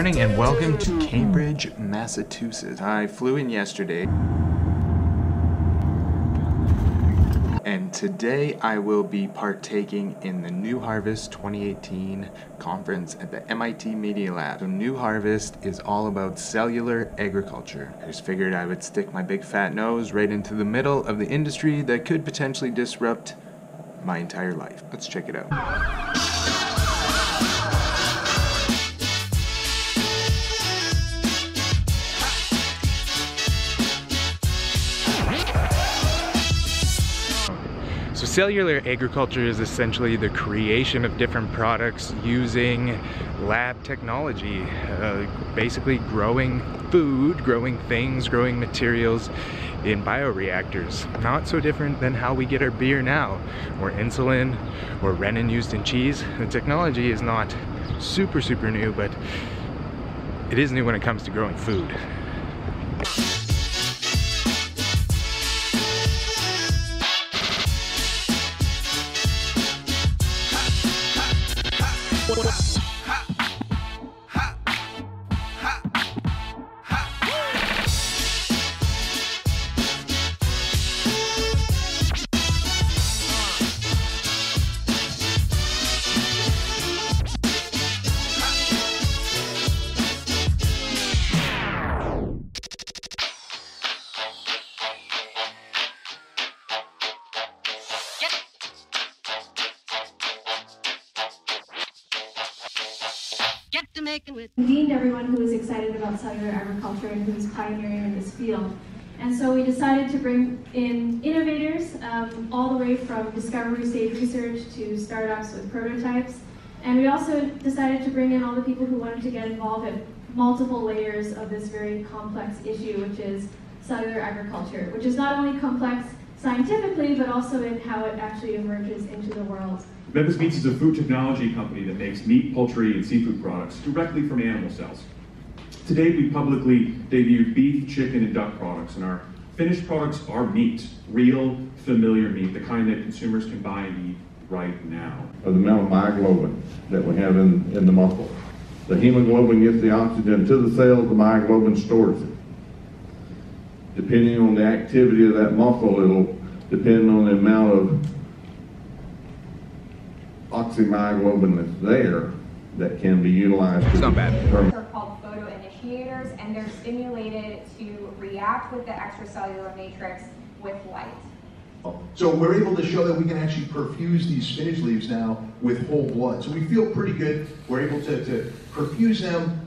morning and welcome to hmm. Cambridge, Massachusetts. I flew in yesterday. And today I will be partaking in the New Harvest 2018 conference at the MIT Media Lab. So New Harvest is all about cellular agriculture. I just figured I would stick my big fat nose right into the middle of the industry that could potentially disrupt my entire life. Let's check it out. So cellular agriculture is essentially the creation of different products using lab technology, uh, basically growing food, growing things, growing materials in bioreactors. Not so different than how we get our beer now, or insulin, or renin used in cheese. The technology is not super, super new, but it is new when it comes to growing food. Convened everyone who was excited about cellular agriculture and who's pioneering in this field. And so we decided to bring in innovators um, all the way from discovery stage research to startups with prototypes. And we also decided to bring in all the people who wanted to get involved at multiple layers of this very complex issue, which is cellular agriculture, which is not only complex scientifically, but also in how it actually emerges into the world. Memphis Meats is a food technology company that makes meat, poultry, and seafood products directly from animal cells. Today, we publicly debuted beef, chicken, and duck products, and our finished products are meat, real, familiar meat, the kind that consumers can buy and eat right now. Of the amount of myoglobin that we have in, in the muscle. The hemoglobin gets the oxygen to the cells, the myoglobin stores it. Depending on the activity of that muscle, it'll depend on the amount of oxymyoglobin that's there that can be utilized. It's not bad. They're called photoinitiators and they're stimulated to react with the extracellular matrix with light. So we're able to show that we can actually perfuse these spinach leaves now with whole blood. So we feel pretty good. We're able to, to perfuse them.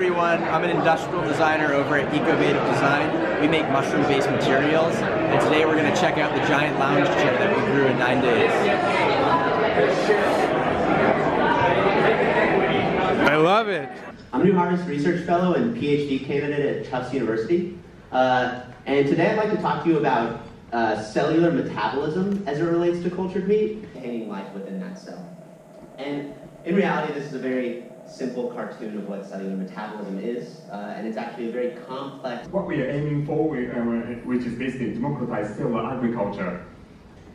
everyone. I'm an industrial designer over at Ecovative Design. We make mushroom-based materials, and today we're going to check out the giant lounge chair that we grew in nine days. I love it. I'm a New Harvest Research Fellow and PhD candidate at Tufts University. Uh, and today I'd like to talk to you about uh, cellular metabolism as it relates to cultured meat, containing life within that cell. And in reality, this is a very simple cartoon of what cellular metabolism is, uh, and it's actually a very complex. What we are aiming for, we, uh, which is basically democratize cellular agriculture.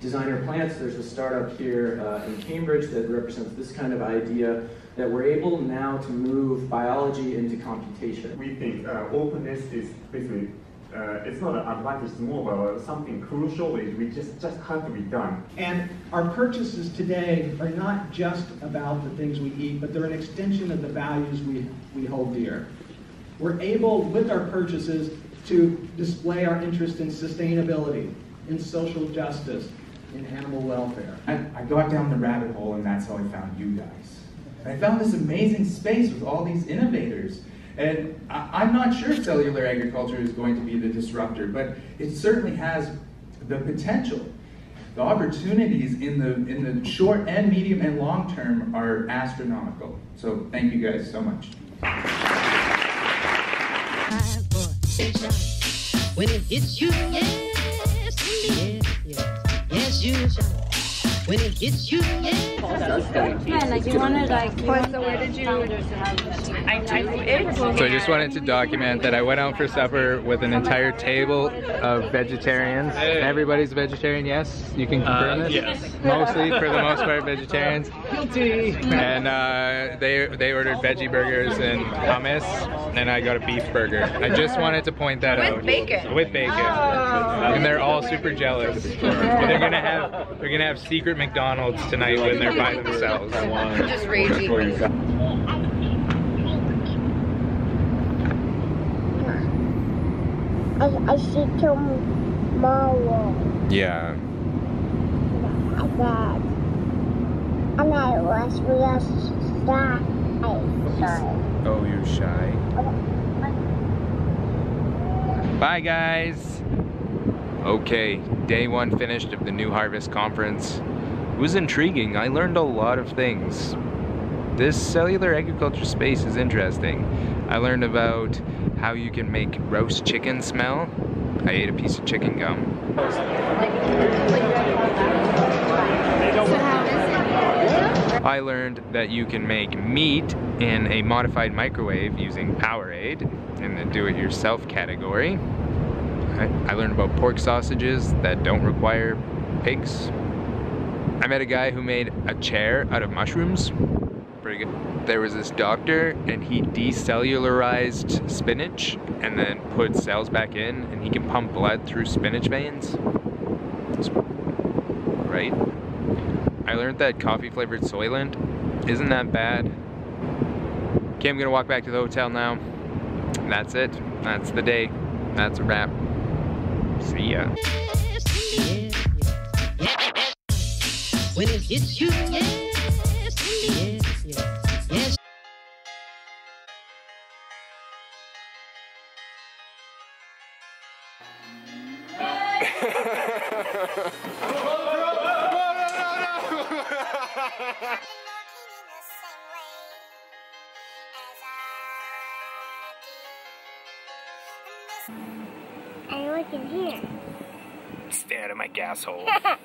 Designer Plants, there's a startup here uh, in Cambridge that represents this kind of idea that we're able now to move biology into computation. We think uh, openness is basically uh, it's not an advantage, it's more of something crucial is we just, just have to be done. And our purchases today are not just about the things we eat, but they're an extension of the values we, we hold dear. We're able, with our purchases, to display our interest in sustainability, in social justice, in animal welfare. I, I got down the rabbit hole and that's how I found you guys. I found this amazing space with all these innovators and I, am not sure cellular agriculture is going to be the disruptor, but it certainly has the potential. the opportunities in the in the short and medium and long term are astronomical. So thank you guys so much. When it hits you, yes, yes, yes, yes, you. When it hits you, yes. Yeah, like you wanted like. So where did you? I typed So I just wanted to document that I went out for supper with an entire table of vegetarians. Everybody's a vegetarian, yes? You can confirm Uh, this? yes. Mostly, for the most part, vegetarians. Guilty. And uh, they they ordered veggie burgers and hummus, and I got a beef burger. I just wanted to point that With out. bacon. With bacon. Oh. And they're all super jealous. But they're gonna have they're gonna have secret McDonald's tonight when they're by themselves. Just raging. I, I see tomorrow. Yeah. That. And I was real shy. Sorry. Oh, you're shy. Bye, guys. Okay, day one finished of the New Harvest Conference. It was intriguing. I learned a lot of things. This cellular agriculture space is interesting. I learned about how you can make roast chicken smell. I ate a piece of chicken gum. I learned that you can make meat in a modified microwave using Powerade in the do-it-yourself category. I, I learned about pork sausages that don't require pigs. I met a guy who made a chair out of mushrooms. Pretty good. There was this doctor and he decellularized spinach and then put cells back in and he can pump blood through spinach veins. Right? I learned that coffee flavored Soylent isn't that bad. Okay, I'm gonna walk back to the hotel now. That's it. That's the day. That's a wrap. See ya. When it hits you, yes, yes, yes, yes. I look in here. Stay out of my gas hole.